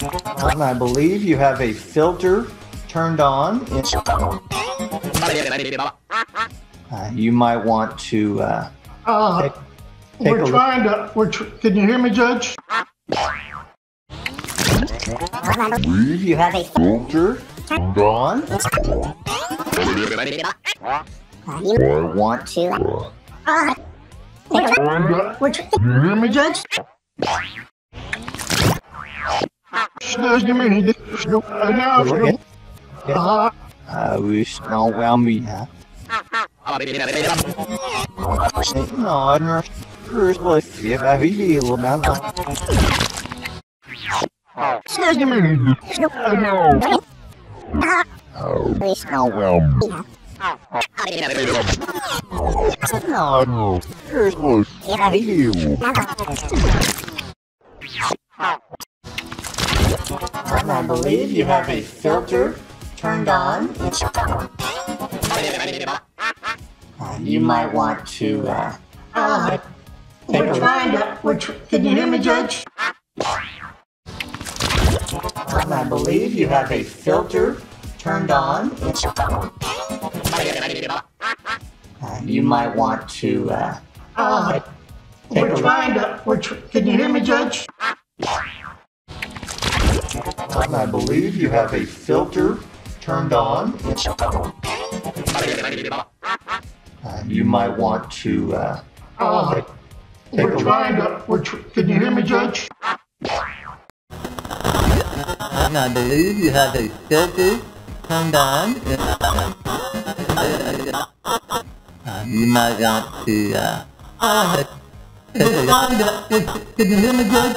And I believe you have a filter turned on. Uh, you might want to uh, Uh, take, take we're look. trying to, we're, tr- can you hear me, Judge? believe you have a filter turned on. You want to. We're tr- Can you hear me, Judge? Uh, we don't well me. No, I'm not sure if you have a deal about excuse me. No. No, no. What you have a believe you have a filter turned on. Uh, you might want to uh, Uh, we're trying to, we're tr- can you hear me, Judge? I believe you have a filter turned on. Uh, you might want to uh, Uh, we're trying to, we're tr- can you hear me, Judge? I believe you have a filter turned on. Uh, you might want to uh, Uh, take we're look. trying to, we're tr- can you hear me, Judge? I believe you have a filter turned on. Uh, you might want to uh, Uh, we're trying to, we're- can you hear me, Judge?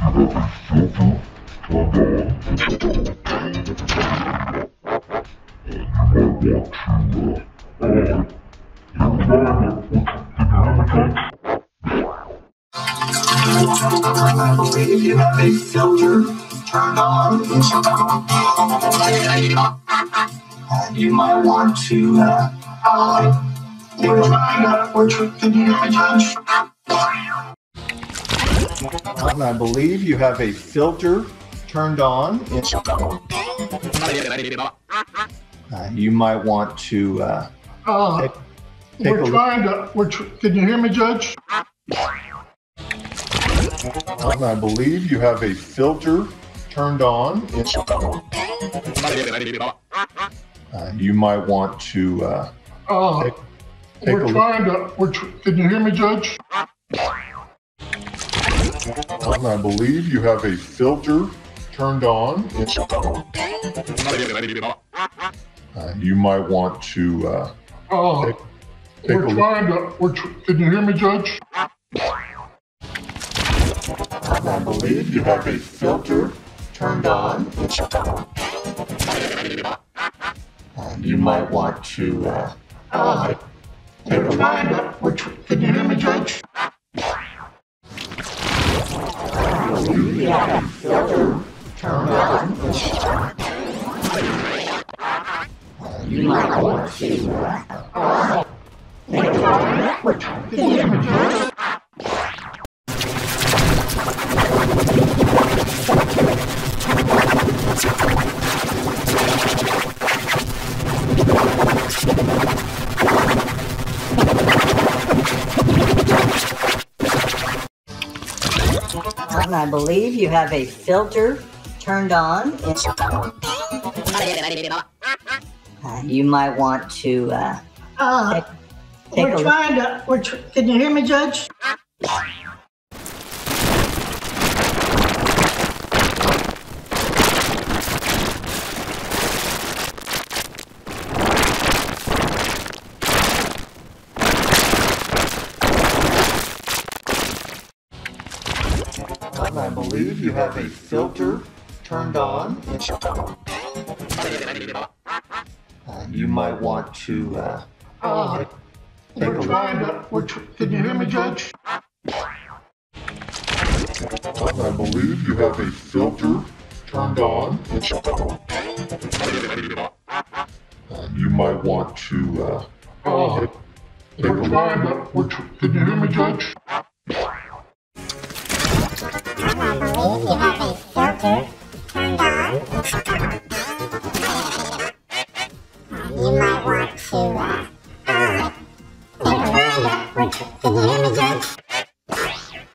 You a might want to uh, uh, We're trying to, we're can you hear me, Judge? I believe you have a filter turned on. Uh, you might want to uh, Uh, take, take we're look. trying to, we're tr- can you hear me, Judge? I believe you have a filter turned on. Uh, you might want to uh, Uh, take, take we're look. trying to, we're tr- can you hear me, Judge? I believe you have a filter turned on. Uh, you might want to uh, Uh, take, take we're look. trying to, we're tr- can you hear me, Judge? I believe you have a filter turned on. Uh, you might want to uh, take a we're trying to, we're tr- can you hear me, Judge? I believe you have a filter turned on. Uh, you might want to uh, Uh, take, take we're look. trying to, we're, tr- can you hear me, Judge? I believe you have a filter turned on. You might want to uh, Uh, take we're look. trying to, we're, tr- can you hear me, Judge? I believe you have a filter turned on. You might want to uh, Uh, take we're look. trying to, we're, tr- can you hear me, Judge? I believe you have a filter